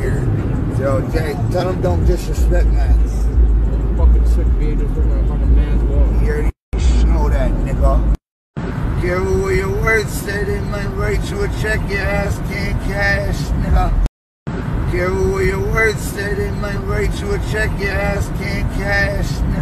Yo, Jay, tell them don't disrespect man. Fucking sick being just looking at a fucking man's wall. You already know that, nigga. Careful with your words, say they might write you a check your ass can't cash, nigga. Careful with your words, say they might write you a check your ass can't cash, nigga.